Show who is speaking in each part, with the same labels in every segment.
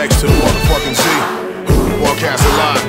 Speaker 1: X to the motherfucking Z. One cast a lot.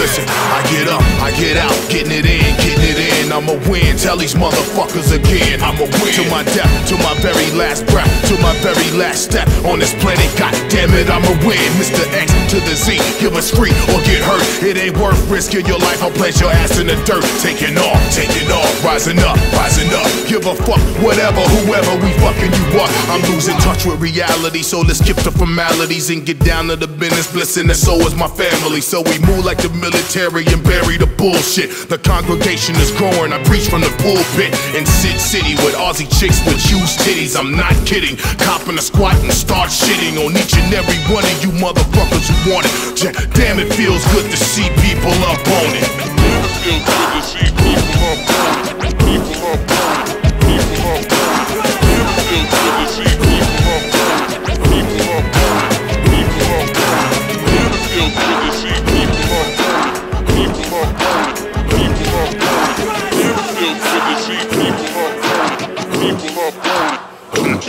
Speaker 1: Listen, I get up, I get out, getting it in, getting it in. I'ma win, tell these motherfuckers again. I'ma win to my death, to my very last breath, to my very last step on this planet. God damn it, I'ma win. Mr. X to the Z, give us free or get hurt. It ain't worth risking your life. I'll plant your ass in the dirt. Taking off, taking off, rising up, rising up. Give a fuck, whatever, whoever we fucking up. I'm losing touch with reality, so let's skip the formalities and get down to the business. Blessing, and so is my family. So we move like the military and bury the bullshit. The congregation is growing. I preach from the pulpit in Sit City with Aussie chicks with huge titties. I'm not kidding. Copping a squat and start shitting on each and every one of you motherfuckers who want it. Damn, it feels good to see people up on it.
Speaker 2: It feels good to see people up on it. People up on it.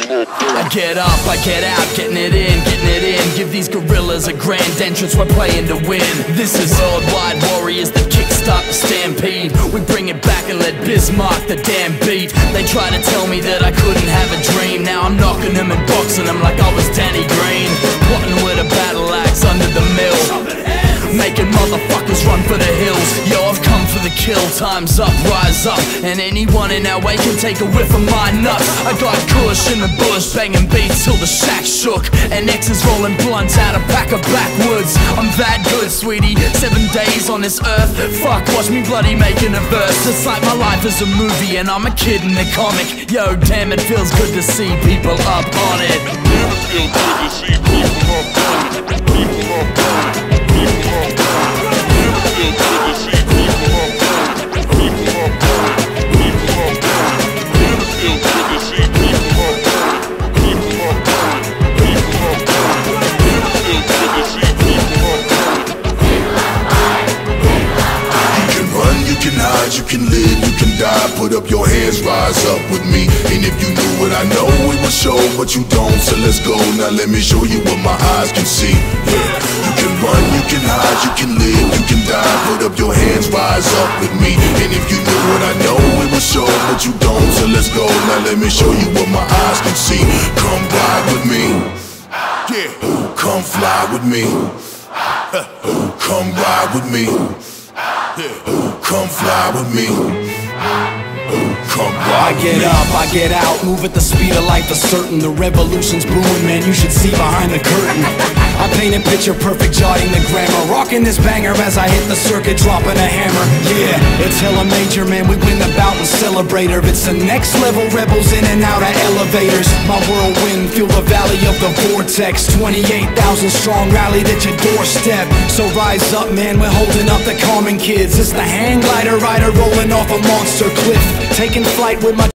Speaker 3: I get up, I get out, getting it in, getting it in. Give these gorillas a grand entrance, we're playing to win. This is worldwide warriors that kickstart the stampede. We bring it back and let Bismarck the damn beat. They try to tell me that I couldn't have a dream. Now I'm knocking them and boxing them like I was Danny Green. Plotting with a battle kill. Time's up, rise up. And anyone in our way can take a whiff of my nuts. I got Kush in the bush, banging beats till the shack shook. And X is rolling blunts out a pack of backwoods. I'm that good, sweetie. Seven days on this earth. Fuck, watch me bloody making a verse. It's like my life is a movie and I'm a kid in the comic. Yo, damn, it feels good to see people up on it.
Speaker 2: It feels good to see people up on it.
Speaker 1: You can live, you can die. Put up your hands, rise up with me. And if you knew what I know, it would show, but you don't. So let's go. Now let me show you what my eyes can see. Yeah. You can run, you can hide, you can live, you can die. Put up your hands, rise up with me. And if you knew what I know, it would show, but you don't. So let's go. Now let me show you what my eyes can see. Come ride with me. Yeah. Come fly with me. Come ride with me. Come fly with me. Come
Speaker 3: I get up, I get out, move at the speed of light for certain. The revolution's brewing, man, you should see behind the curtain. I paint a picture perfect, jotting the grammar. Rocking this banger as I hit the circuit, dropping a hammer. Yeah, it's hella major, man. We win the bout and celebrate her. It's the next level, rebels in and out of elevators. My whirlwind, feel the valley of the vortex. 28,000 strong rallied at your doorstep. So rise up, man, we're holding up the common kids. It's the hang glider rider rolling off a monster cliff. Taking flight with my